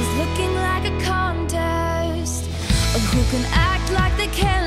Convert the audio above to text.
is looking like a contest of who can act like they can.